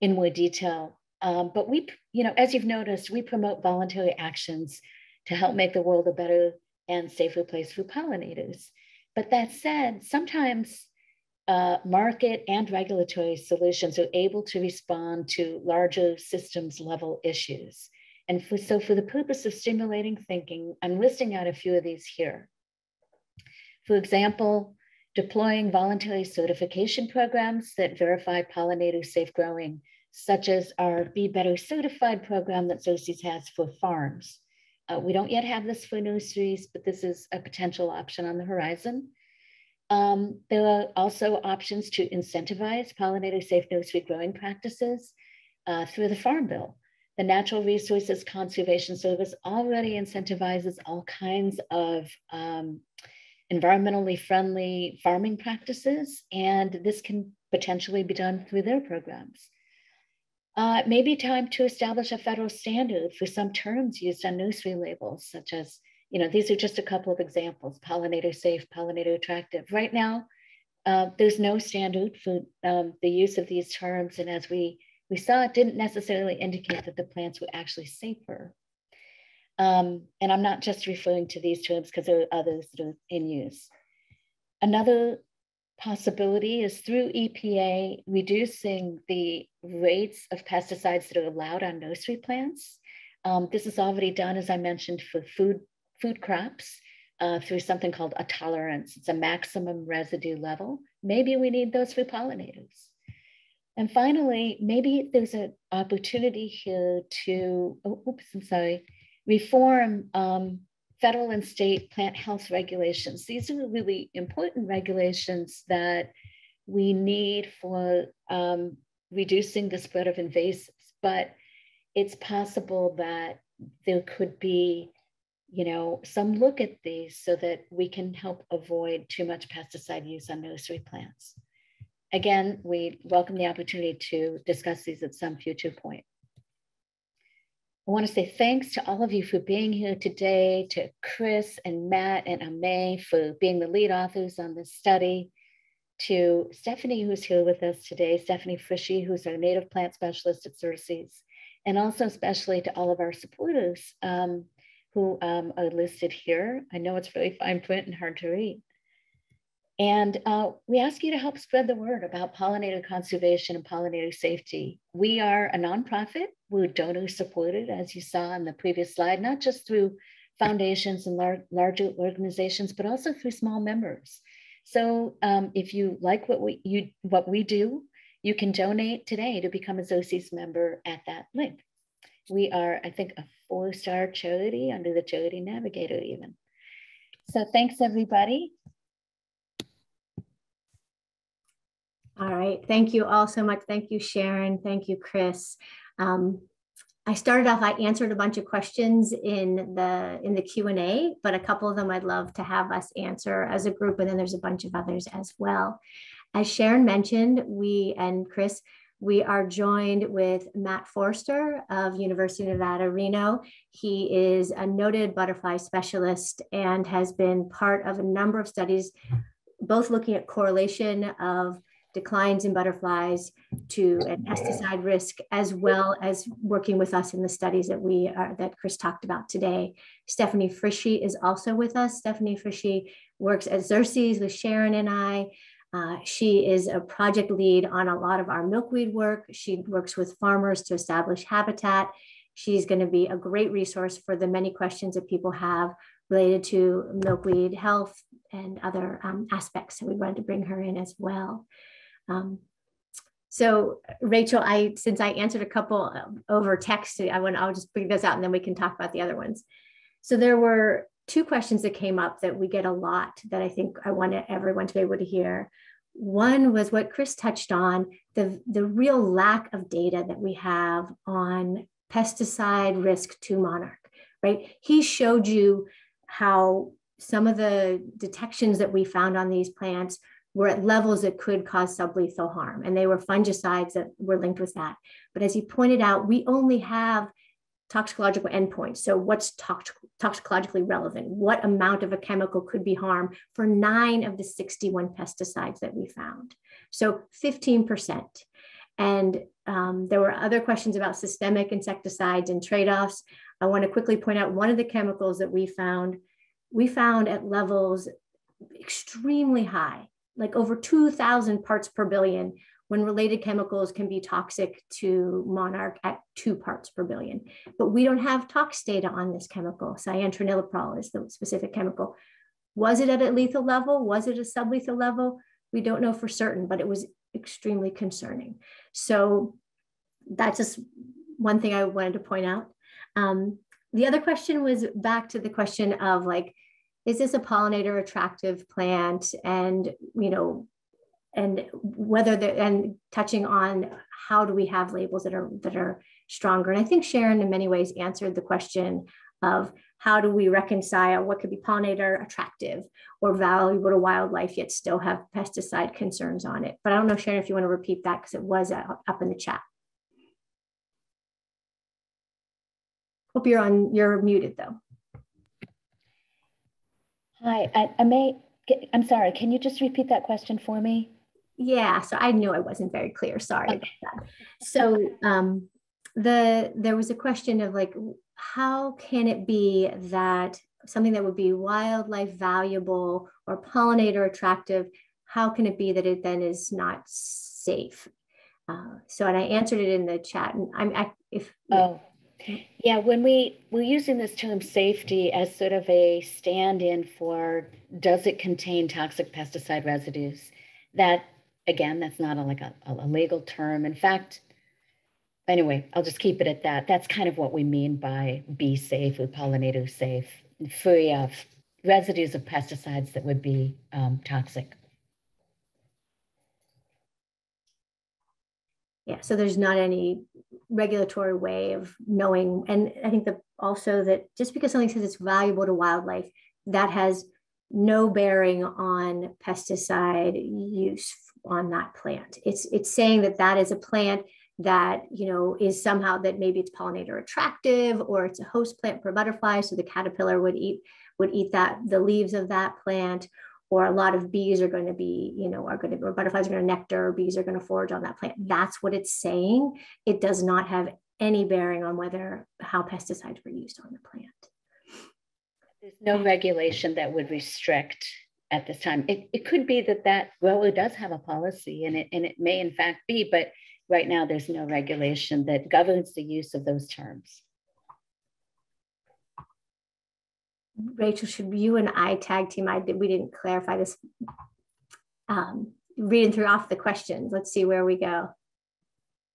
in more detail. Um, but we, you know, as you've noticed, we promote voluntary actions to help make the world a better and safer place for pollinators. But that said, sometimes uh, market and regulatory solutions are able to respond to larger systems level issues. And for, so for the purpose of stimulating thinking, I'm listing out a few of these here. For example, deploying voluntary certification programs that verify pollinator safe growing, such as our Bee Better Certified program that Xerces has for farms. Uh, we don't yet have this for nurseries, but this is a potential option on the horizon. Um, there are also options to incentivize pollinator safe nursery growing practices uh, through the Farm Bill. The Natural Resources Conservation Service already incentivizes all kinds of um, environmentally friendly farming practices, and this can potentially be done through their programs. Uh, it may be time to establish a federal standard for some terms used on nursery labels, such as you know, these are just a couple of examples, pollinator safe, pollinator attractive. Right now, uh, there's no standard for um, the use of these terms. And as we, we saw, it didn't necessarily indicate that the plants were actually safer. Um, and I'm not just referring to these terms because there are others that are in use. Another possibility is through EPA reducing the rates of pesticides that are allowed on nursery plants. Um, this is already done, as I mentioned, for food food crops uh, through something called a tolerance. It's a maximum residue level. Maybe we need those for pollinators. And finally, maybe there's an opportunity here to, oh, oops, I'm sorry, reform um, federal and state plant health regulations. These are really important regulations that we need for um, reducing the spread of invasives, but it's possible that there could be you know, some look at these so that we can help avoid too much pesticide use on nursery plants. Again, we welcome the opportunity to discuss these at some future point. I want to say thanks to all of you for being here today, to Chris and Matt and Aimee for being the lead authors on this study, to Stephanie, who's here with us today, Stephanie Frischie, who's our native plant specialist at Xerces, and also especially to all of our supporters. Um, who um, are listed here. I know it's really fine print and hard to read. And uh, we ask you to help spread the word about pollinator conservation and pollinator safety. We are a nonprofit. We're donor supported, as you saw in the previous slide, not just through foundations and lar larger organizations, but also through small members. So um, if you like what we, you, what we do, you can donate today to become a Xerces member at that link. We are, I think, a four-star charity under the Charity Navigator even. So thanks everybody. All right. Thank you all so much. Thank you, Sharon. Thank you, Chris. Um, I started off, I answered a bunch of questions in the in the Q&A, but a couple of them I'd love to have us answer as a group. And then there's a bunch of others as well. As Sharon mentioned, we and Chris, we are joined with Matt Forister of University of Nevada, Reno. He is a noted butterfly specialist and has been part of a number of studies, both looking at correlation of declines in butterflies to an pesticide risk, as well as working with us in the studies that we are, that Chris talked about today. Stephanie Frischie is also with us. Stephanie Frischie works at Xerces with Sharon and I. Uh, she is a project lead on a lot of our milkweed work. She works with farmers to establish habitat. She's going to be a great resource for the many questions that people have related to milkweed health and other um, aspects. So we wanted to bring her in as well. Um, so Rachel, I since I answered a couple over text, I want I'll just bring those out and then we can talk about the other ones. So there were two questions that came up that we get a lot that I think I want everyone to be able to hear. One was what Chris touched on the, the real lack of data that we have on pesticide risk to monarch, right? He showed you how some of the detections that we found on these plants were at levels that could cause sublethal harm. And they were fungicides that were linked with that. But as he pointed out, we only have toxicological endpoints. So what's tox toxicologically relevant? What amount of a chemical could be harm for nine of the 61 pesticides that we found? So 15%. And um, there were other questions about systemic insecticides and trade-offs. I want to quickly point out one of the chemicals that we found, we found at levels extremely high like over 2000 parts per billion when related chemicals can be toxic to monarch at two parts per billion. But we don't have tox data on this chemical. Cyantraniliprole is the specific chemical. Was it at a lethal level? Was it a sublethal level? We don't know for certain, but it was extremely concerning. So that's just one thing I wanted to point out. Um, the other question was back to the question of like, is this a pollinator attractive plant? And, you know, and whether the and touching on how do we have labels that are that are stronger. And I think Sharon in many ways answered the question of how do we reconcile what could be pollinator attractive or valuable to wildlife yet still have pesticide concerns on it. But I don't know, Sharon, if you want to repeat that because it was up in the chat. Hope you're on, you're muted though. Hi, I, I may, I'm sorry, can you just repeat that question for me? Yeah, so I knew I wasn't very clear. Sorry okay. about that. So um, the there was a question of like, how can it be that something that would be wildlife valuable or pollinator attractive, how can it be that it then is not safe? Uh, so, and I answered it in the chat. And I'm I, if oh, yeah, when we we're using this term safety as sort of a stand-in for does it contain toxic pesticide residues? That again, that's not a, like a, a legal term. In fact, anyway, I'll just keep it at that. That's kind of what we mean by be safe pollinator safe, free of residues of pesticides that would be um, toxic. Yeah, so there's not any regulatory way of knowing. And I think that also that just because something says it's valuable to wildlife, that has no bearing on pesticide use on that plant. It's it's saying that that is a plant that you know is somehow that maybe it's pollinator attractive or it's a host plant for butterflies, so the caterpillar would eat would eat that the leaves of that plant or a lot of bees are going to be, you know, are going to, or butterflies are going to nectar, or bees are going to forage on that plant. That's what it's saying. It does not have any bearing on whether how pesticides were used on the plant. There's no regulation that would restrict at this time. It, it could be that that grower does have a policy and it, and it may in fact be, but right now there's no regulation that governs the use of those terms. Rachel, should you and I tag team? I did, we didn't clarify this. Um, reading through off the questions. Let's see where we go.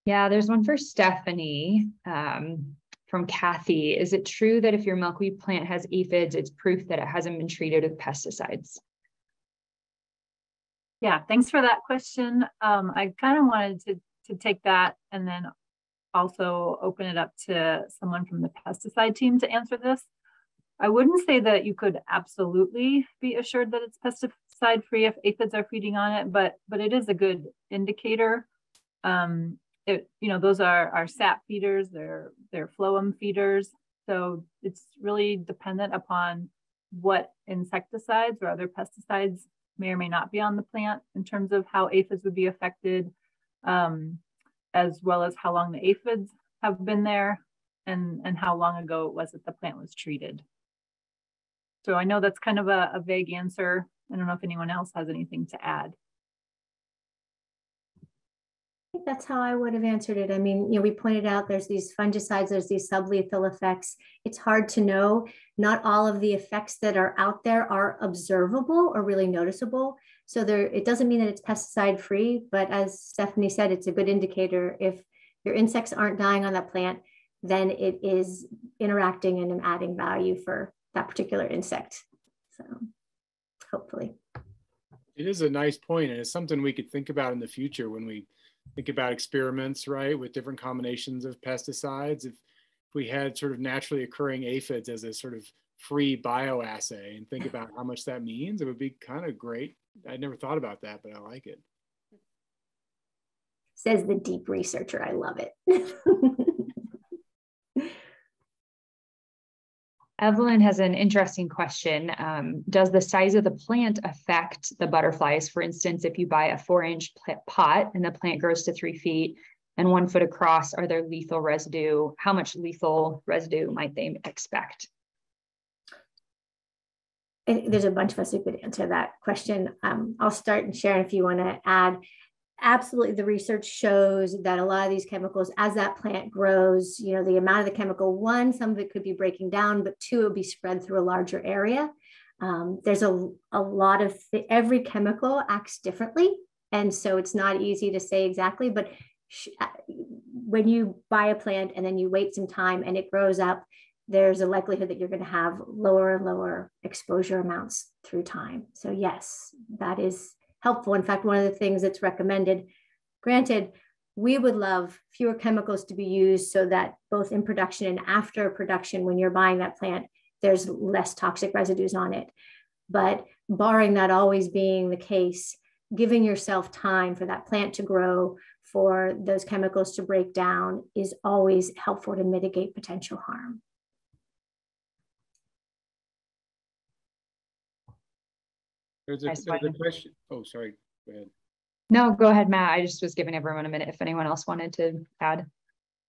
Yeah, there's one for Stephanie um, from Kathy. Is it true that if your milkweed plant has aphids, it's proof that it hasn't been treated with pesticides? Yeah, thanks for that question. Um, I kind of wanted to, to take that and then also open it up to someone from the pesticide team to answer this. I wouldn't say that you could absolutely be assured that it's pesticide free if aphids are feeding on it, but but it is a good indicator. Um, it, you know, those are our sap feeders, they're, they're phloem feeders. So it's really dependent upon what insecticides or other pesticides may or may not be on the plant in terms of how aphids would be affected, um, as well as how long the aphids have been there and, and how long ago it was that the plant was treated. So I know that's kind of a, a vague answer. I don't know if anyone else has anything to add that's how I would have answered it. I mean, you know, we pointed out there's these fungicides, there's these sublethal effects. It's hard to know. Not all of the effects that are out there are observable or really noticeable. So there, it doesn't mean that it's pesticide free, but as Stephanie said, it's a good indicator. If your insects aren't dying on that plant, then it is interacting and adding value for that particular insect. So hopefully. It is a nice point, and it's something we could think about in the future when we think about experiments, right, with different combinations of pesticides. If, if we had sort of naturally occurring aphids as a sort of free bioassay and think about how much that means, it would be kind of great. I never thought about that, but I like it. Says the deep researcher. I love it. Evelyn has an interesting question. Um, does the size of the plant affect the butterflies? For instance, if you buy a four inch pot and the plant grows to three feet and one foot across, are there lethal residue? How much lethal residue might they expect? There's a bunch of us who could answer that question. Um, I'll start and Sharon if you want to add absolutely the research shows that a lot of these chemicals as that plant grows you know the amount of the chemical one some of it could be breaking down but two it will be spread through a larger area. Um, there's a, a lot of th- every chemical acts differently and so it's not easy to say exactly but sh- uh, when you buy a plant and then you wait some time and it grows up there's a likelihood that you're going to have lower and lower exposure amounts through time. So yes that is helpful. In fact, one of the things that's recommended, granted, we would love fewer chemicals to be used so that both in production and after production, when you're buying that plant, there's less toxic residues on it. But barring that always being the case, giving yourself time for that plant to grow, for those chemicals to break down is always helpful to mitigate potential harm. There's a, there's a question. Oh, sorry. Go ahead. No, go ahead, Matt. I just was giving everyone a minute if anyone else wanted to add.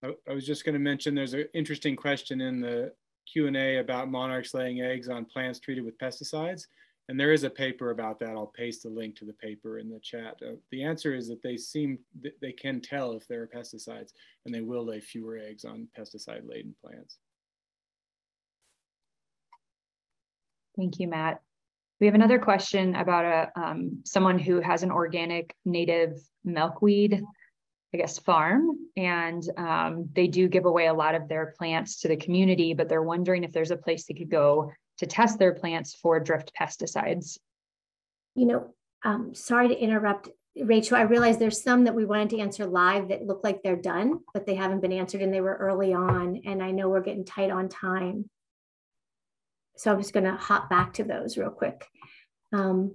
I, I was just going to mention there's an interesting question in the Q&A about monarchs laying eggs on plants treated with pesticides. And there is a paper about that. I'll paste a link to the paper in the chat. Uh, the answer is that they seem, they can tell if there are pesticides and they will lay fewer eggs on pesticide laden plants. Thank you, Matt. We have another question about a um, someone who has an organic native milkweed, I guess, farm, and um, they do give away a lot of their plants to the community, but they're wondering if there's a place they could go to test their plants for drift pesticides. You know, um, sorry to interrupt, Rachel. I realize there's some that we wanted to answer live that look like they're done, but they haven't been answered and they were early on. And I know we're getting tight on time so I'm just going to hop back to those real quick. Um,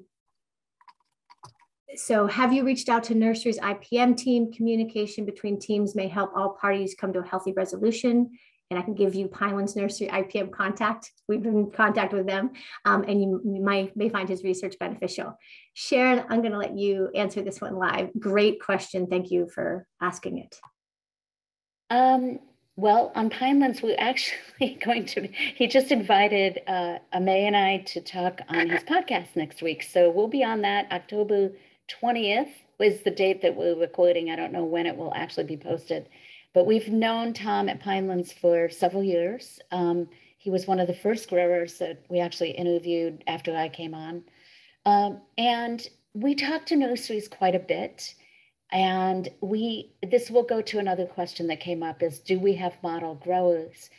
so have you reached out to nursery's IPM team? Communication between teams may help all parties come to a healthy resolution. And I can give you Pinelands Nursery IPM contact. We've been in contact with them um, and you might may find his research beneficial. Sharon, I'm gonna let you answer this one live. Great question, thank you for asking it. Um, well, on Pine Pinelands, we're actually going to, he just invited uh, Aimee and I to talk on his podcast next week. So we'll be on that October 20th was the date that we're recording. I don't know when it will actually be posted, but we've known Tom at Pine Pinelands for several years. Um, he was one of the first growers that we actually interviewed after I came on. Um, and we talked to nurseries quite a bit. And we, this will go to another question that came up is, do we have model growers?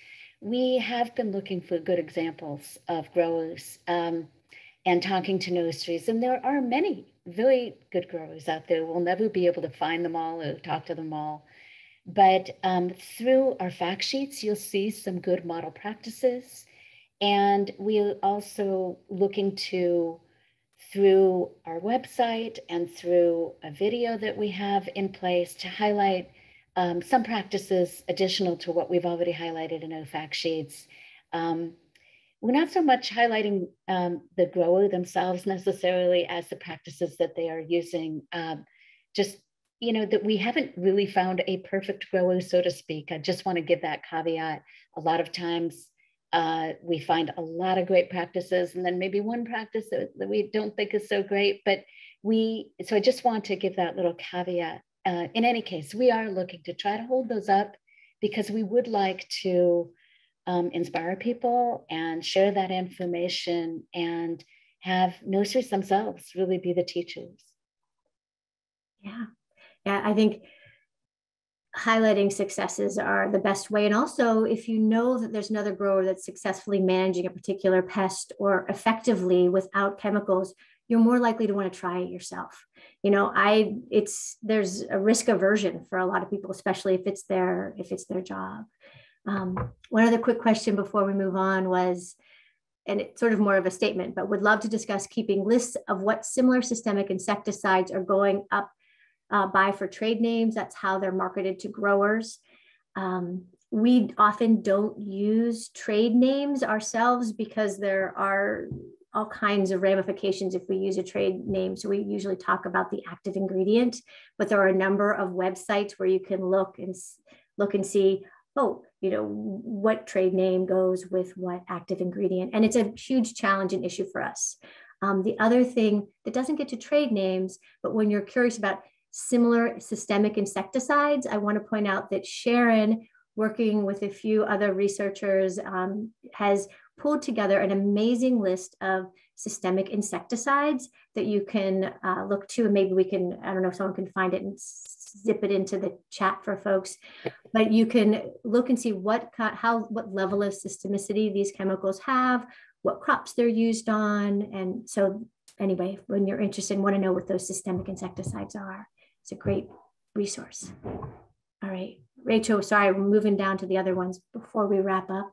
We have been looking for good examples of growers um, and talking to nurseries. And there are many very good growers out there. We'll never be able to find them all or talk to them all. But um, through our fact sheets, you'll see some good model practices. And we're also looking to through our website and through a video that we have in place to highlight um, some practices additional to what we've already highlighted in our fact sheets. Um, we're not so much highlighting um, the grower themselves necessarily as the practices that they are using. Um, just, you know, that we haven't really found a perfect grower, so to speak. I just want to give that caveat. A lot of times uh, we find a lot of great practices and then maybe one practice that, that, we don't think is so great but we so i just want to give that little caveat. Uh, in any case we are looking to try to hold those up because we would like to um, inspire people and share that information and have nurseries themselves really be the teachers. Yeah. Yeah i think highlighting successes are the best way. And also, if you know that there's another grower that's successfully managing a particular pest or effectively without chemicals, you're more likely to want to try it yourself. You know, I it's there's a risk aversion for a lot of people, especially if it's their if it's their job. Um, one other quick question before we move on was, and it's sort of more of a statement, but would love to discuss keeping lists of what similar systemic insecticides are going up uh, buy for trade names. That's how they're marketed to growers. Um, we often don't use trade names ourselves because there are all kinds of ramifications if we use a trade name. So we usually talk about the active ingredient, but there are a number of websites where you can look and look and see, oh, you know, what trade name goes with what active ingredient. And it's a huge challenge and issue for us. Um, the other thing that doesn't get to trade names, but when you're curious about similar systemic insecticides. I want to point out that Sharon, working with a few other researchers, um, has pulled together an amazing list of systemic insecticides that you can uh, look to. And maybe we can, I don't know if someone can find it and zip it into the chat for folks, but you can look and see what, how, what level of systemicity these chemicals have, what crops they're used on. And so anyway, when you're interested and want to know what those systemic insecticides are. It's a great resource. All right, Rachel, sorry, we're moving down to the other ones before we wrap up.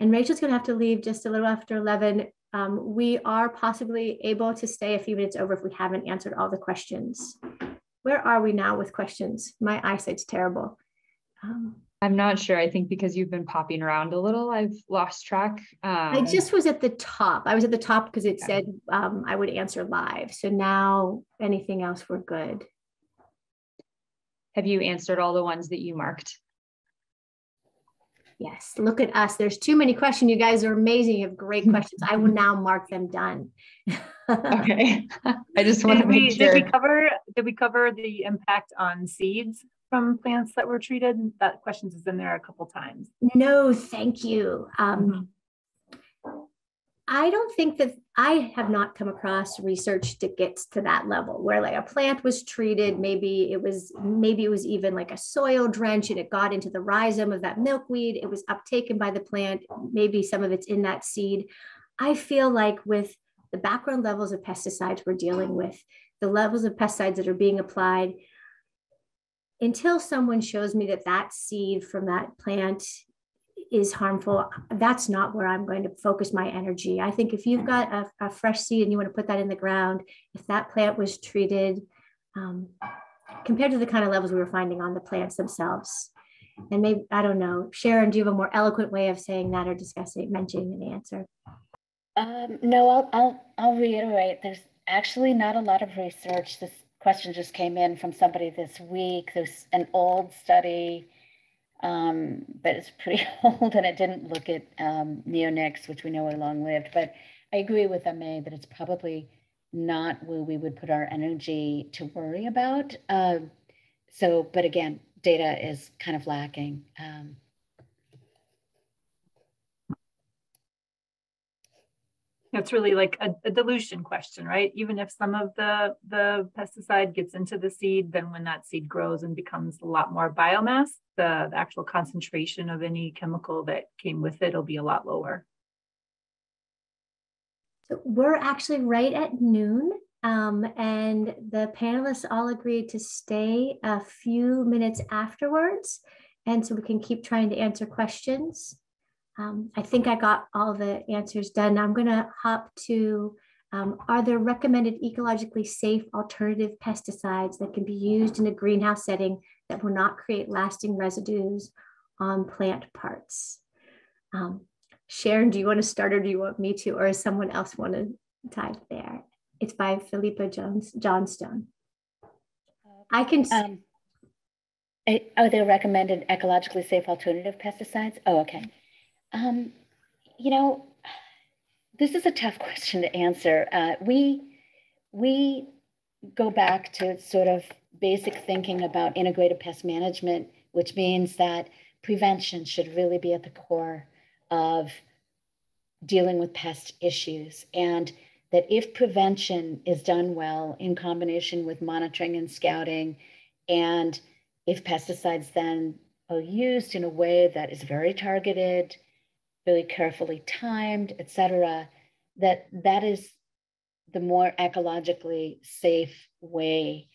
And Rachel's gonna have to leave just a little after 11. Um, we are possibly able to stay a few minutes over if we haven't answered all the questions. Where are we now with questions? My eyesight's terrible. Um, I'm not sure. I think because you've been popping around a little, I've lost track. Um, I just was at the top. I was at the top because it yeah. said um, I would answer live. So now anything else, we're good. Have you answered all the ones that you marked? Yes. Look at us. There's too many questions. You guys are amazing. You have great questions. I will now mark them done. okay. I just want to make we, sure. Did we cover? Did we cover the impact on seeds? From plants that were treated? That questions has been there a couple times. No, thank you. Um, I don't think that I have not come across research that gets to that level where like a plant was treated, maybe it was maybe it was even like a soil drench and it got into the rhizome of that milkweed. It was uptaken by the plant. Maybe some of it's in that seed. I feel like with the background levels of pesticides we're dealing with, the levels of pesticides that are being applied, until someone shows me that that seed from that plant is harmful, that's not where I'm going to focus my energy. I think if you've got a, a fresh seed and you want to put that in the ground, if that plant was treated um, compared to the kind of levels we were finding on the plants themselves, and maybe, I don't know, Sharon, do you have a more eloquent way of saying that or discussing, mentioning an answer? Um, no, I'll, I'll, I'll reiterate. There's actually not a lot of research. This question just came in from somebody this week. There's an old study, um, but it's pretty old and it didn't look at um, neonics, which we know are long lived. But I agree with MA that it's probably not where we would put our energy to worry about. Uh, so, but again, data is kind of lacking. Um, it's really like a, a, dilution question, right? Even if some of the, the pesticide gets into the seed, then when that seed grows and becomes a lot more biomass, the, the actual concentration of any chemical that came with it will be a lot lower. So we're actually right at noon. Um, and the panelists all agreed to stay a few minutes afterwards. And so we can keep trying to answer questions. Um, I think I got all the answers done. I'm going to hop to um, are there recommended ecologically safe alternative pesticides that can be used in a greenhouse setting that will not create lasting residues on plant parts? Um, Sharon, do you want to start or do you want me to, or does someone else want to type there? It's by Philippa Jones Johnstone. I can. Um, are there recommended ecologically safe alternative pesticides? Oh, okay. Um, you know, this is a tough question to answer. Uh, we we go back to sort of basic thinking about integrated pest management, which means that prevention should really be at the core of dealing with pest issues. And that if prevention is done well in combination with monitoring and scouting, and if pesticides then are used in a way that is very targeted, very carefully timed, etc., that that is the more ecologically safe way.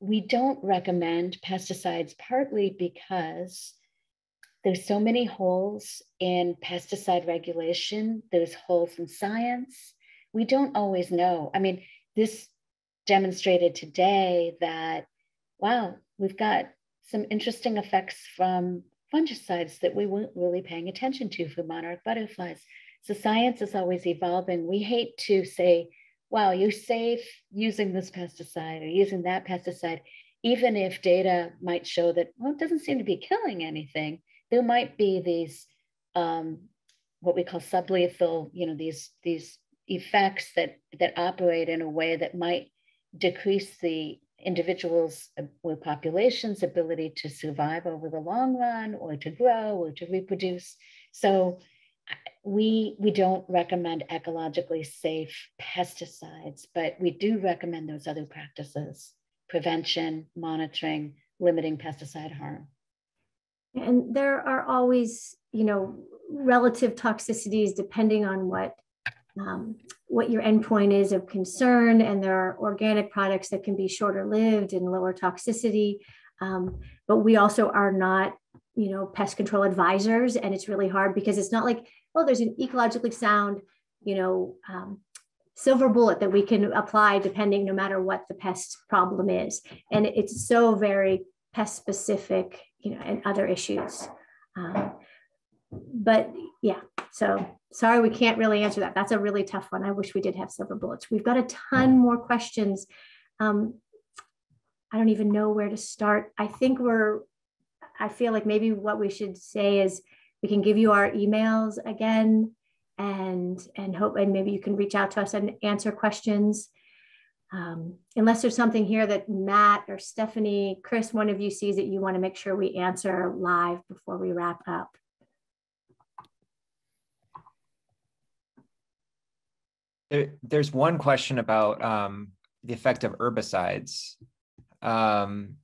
We don't recommend pesticides partly because there's so many holes in pesticide regulation, there's holes in science. We don't always know. I mean, this demonstrated today that, wow, we've got some interesting effects from fungicides that we weren't really paying attention to for monarch butterflies. So science is always evolving. We hate to say, wow, you're safe using this pesticide or using that pesticide, even if data might show that, well, it doesn't seem to be killing anything. There might be these, um, what we call sublethal, you know, these, these effects that, that operate in a way that might decrease the individuals uh, with populations ability to survive over the long run or to grow or to reproduce. So we we don't recommend ecologically safe pesticides but we do recommend those other practices prevention monitoring limiting pesticide harm. And there are always you know relative toxicities depending on what um, what your endpoint is of concern. And there are organic products that can be shorter lived and lower toxicity. Um, but we also are not, you know, pest control advisors. And it's really hard because it's not like, oh, there's an ecologically sound, you know, um, silver bullet that we can apply depending no matter what the pest problem is. And it's so very pest specific, you know, and other issues. But yeah, so sorry, we can't really answer that. That's a really tough one. I wish we did have silver bullets. We've got a ton more questions. Um, I don't even know where to start. I think we're, I feel like maybe what we should say is we can give you our emails again and and hope and maybe you can reach out to us and answer questions. Um, unless there's something here that Matt or Stephanie, Chris, one of you sees that you want to make sure we answer live before we wrap up. There, there's one question about um, the effect of herbicides. Um,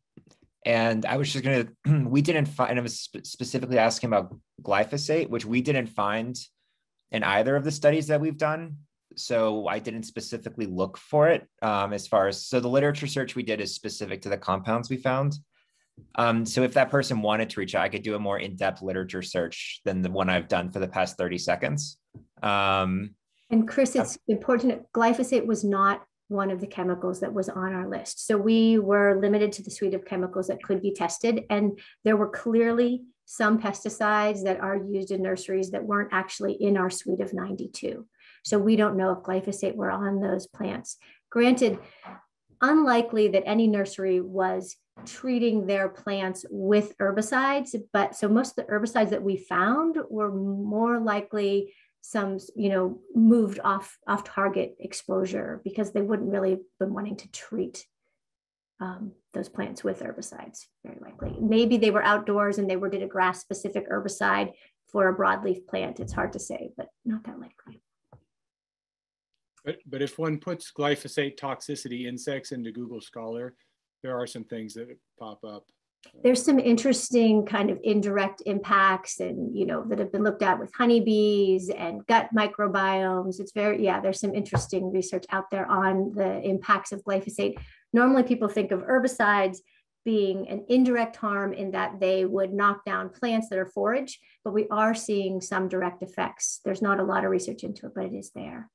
and I was just going to, we didn't find, I was sp- specifically asking about glyphosate, which we didn't find in either of the studies that we've done. So I didn't specifically look for it um, as far as, so the literature search we did is specific to the compounds we found. Um, so if that person wanted to reach out, I could do a more in-depth literature search than the one I've done for the past 30 seconds. Um, and Chris, it's important, glyphosate was not one of the chemicals that was on our list. So we were limited to the suite of chemicals that could be tested. And there were clearly some pesticides that are used in nurseries that weren't actually in our suite of 92. So we don't know if glyphosate were on those plants. Granted, unlikely that any nursery was treating their plants with herbicides, but so most of the herbicides that we found were more likely some, you know, moved off off target exposure because they wouldn't really have been wanting to treat um, those plants with herbicides, very likely. Maybe they were outdoors and they were did a grass specific herbicide for a broadleaf plant. It's hard to say, but not that likely. But, but if one puts glyphosate toxicity insects into Google Scholar, there are some things that pop up. There's some interesting kind of indirect impacts and, you know, that have been looked at with honeybees and gut microbiomes. It's very, yeah, there's some interesting research out there on the impacts of glyphosate. Normally people think of herbicides being an indirect harm in that they would knock down plants that are forage, but we are seeing some direct effects. There's not a lot of research into it, but it is there.